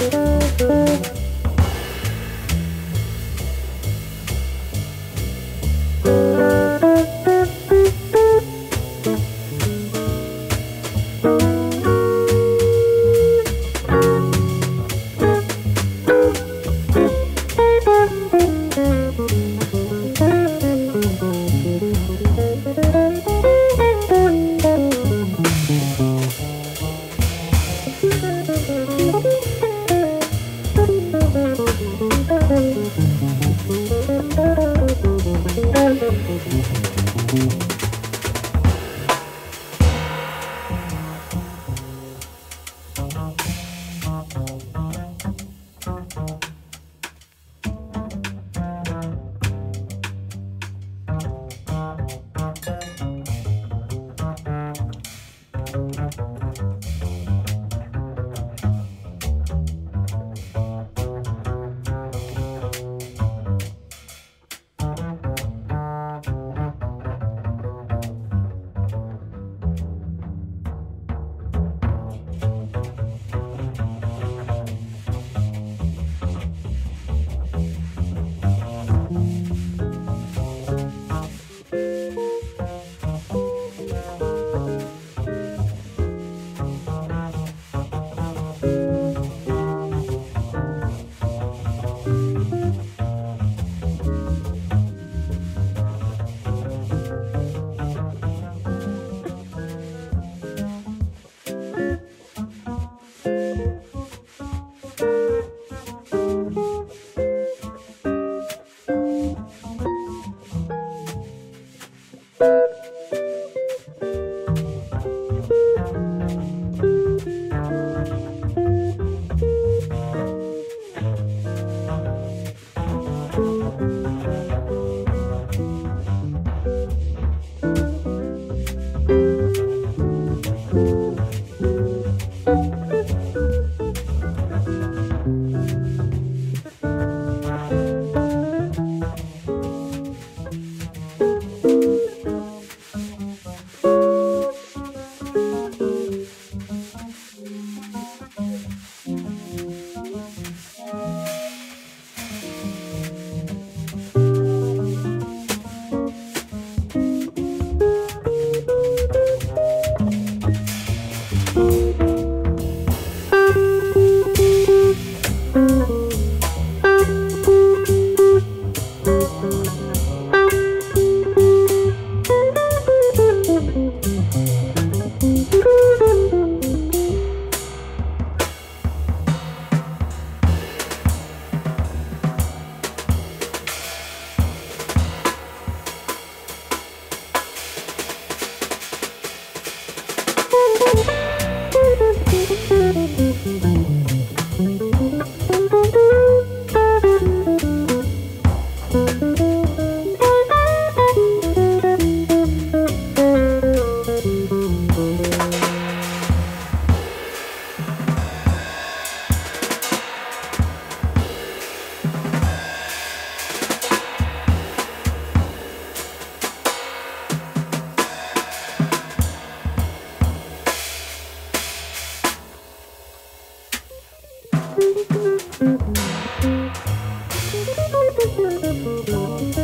Música Música